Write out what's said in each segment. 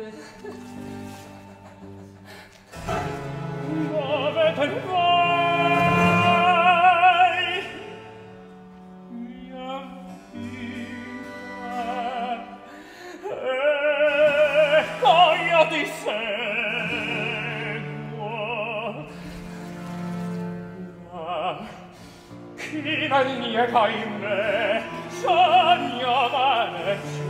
pure. Dove te vai? Mia figlia, di seguo. Ma chi non niega in me, sogno da.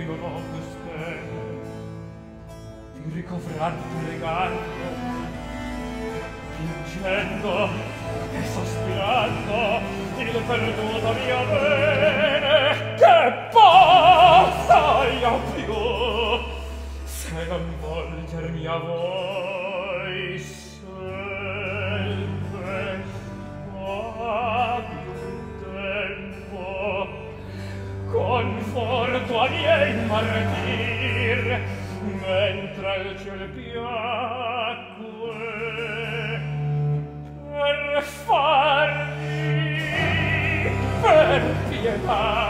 qui non ho più stelle. Di ricoverarti elegante piangendo e sospirando il perduto mio bene. Che possa io più se non volgermi a voi. partir mentre il ciel piacque per farmi per pietà.